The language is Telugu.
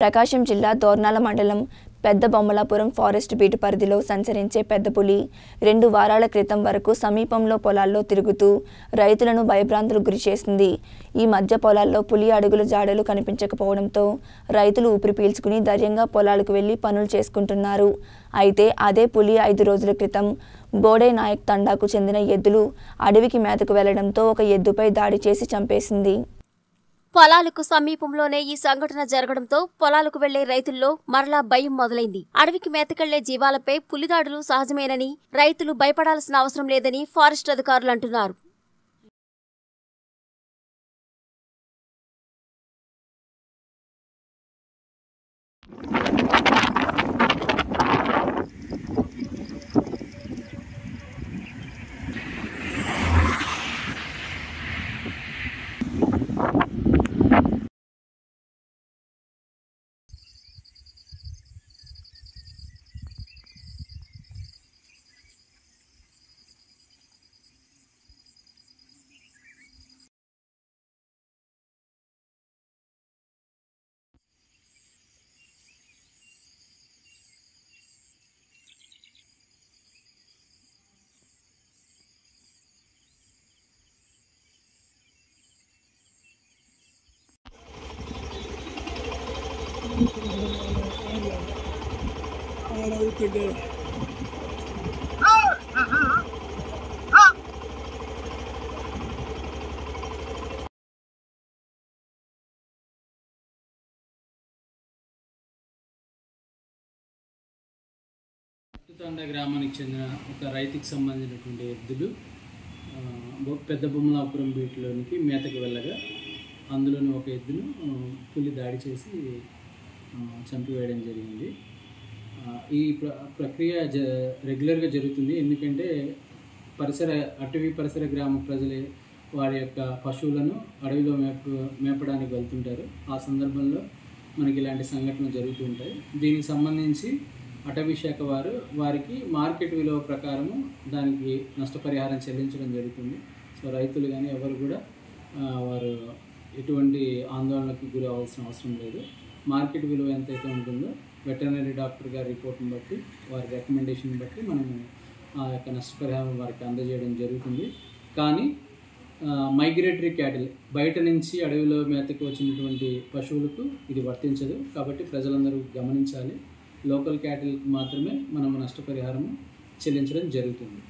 ప్రకాశం జిల్లా దోర్నాల మండలం పెద్ద బొమ్మలాపురం ఫారెస్ట్ బీటు పరిధిలో సంచరించే పెద్ద పులి రెండు వారాల క్రితం వరకు సమీపంలో పొలాల్లో తిరుగుతూ రైతులను భయభ్రాంతులు గురి చేసింది. ఈ మధ్య పొలాల్లో పులి అడుగుల జాడలు కనిపించకపోవడంతో రైతులు ఊపిరి పీల్చుకుని ధైర్యంగా పొలాలకు వెళ్ళి పనులు చేసుకుంటున్నారు. అయితే అదే పులి ఐదు రోజుల క్రితం బోడే నాయక్ తండాకు చెందిన ఎద్దులు అడవికి మేతకు వెళ్ళడంతో ఒక ఎద్దుపై దాడి చేసి చంపేసింది. పొలాలకు సమీపంలోనే ఈ సంఘటన జరగడంతో పొలాలకు వెళ్ళే రైతుల్లో మరలా భయం మొదలైంది. అడవికి మేతకెళ్ళే జీవాలపై పులిదాడులు సహజమేనని రైతులు భయపడాల్సిన అవసరం లేదని ఫారెస్ట్ అధికారులు అంటున్నారు. తండ గ్రామానికి చెందిన ఒక రైతుకి సంబంధించినటువంటి ఎద్దులు పెద్ద బొమ్మలాపురం బీట్లోనికి మేతకు వెళ్ళగా అందులోని ఒక ఎద్దును పులి దాడి చేసి చంపివేయడం జరిగింది. ఈ ప్ర ప్రక్రియ జ రెగ్యులర్గా జరుగుతుంది. ఎందుకంటే పరిసర అటవీ పరిసర గ్రామ ప్రజలే వారి యొక్క పశువులను అడవిలో మేప మేపడానికి వెళ్తుంటారు. ఆ సందర్భంలో మనకి ఇలాంటి సంఘటనలు జరుగుతూ ఉంటాయి. దీనికి సంబంధించి అటవీ శాఖ వారు వారికి మార్కెట్ విలువ ప్రకారము దానికి నష్టపరిహారం చెల్లించడం జరుగుతుంది. సో రైతులు కానీ ఎవరు కూడా వారు ఎటువంటి ఆందోళనకు గురి అవ్వాల్సిన అవసరం లేదు. మార్కెట్ విలువ ఎంతైతే ఉంటుందో వెటర్నరీ డాక్టర్ గారి రిపోర్ట్ని బట్టి వారి రికమెండేషన్ బట్టి మనము ఆ యొక్క నష్టపరిహారం వారికి అందజేయడం జరుగుతుంది. కానీ మైగ్రేటరీ క్యాటిల్ బయట నుంచి అడవిలో మేతకు వచ్చినటువంటి పశువులకు ఇది వర్తించదు. కాబట్టి ప్రజలందరూ గమనించాలి. లోకల్ క్యాటిల్కి మాత్రమే మనము నష్టపరిహారం చెల్లించడం జరుగుతుంది.